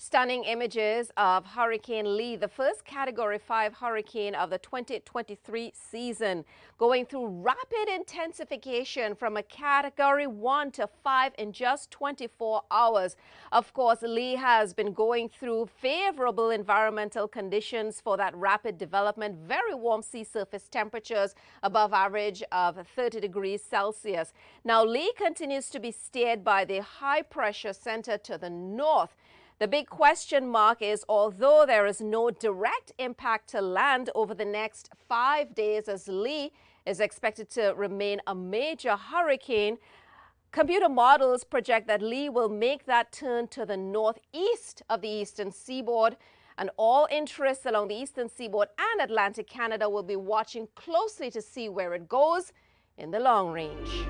Stunning images of Hurricane Lee, the first Category 5 hurricane of the 2023 season, going through rapid intensification from a Category 1 to 5 in just 24 hours. Of course, Lee has been going through favorable environmental conditions for that rapid development, very warm sea surface temperatures above average of 30 degrees Celsius. Now, Lee continues to be steered by the high pressure center to the north. The big question mark is although there is no direct impact to land over the next five days as Lee is expected to remain a major hurricane, computer models project that Lee will make that turn to the northeast of the eastern seaboard and all interests along the eastern seaboard and Atlantic Canada will be watching closely to see where it goes in the long range.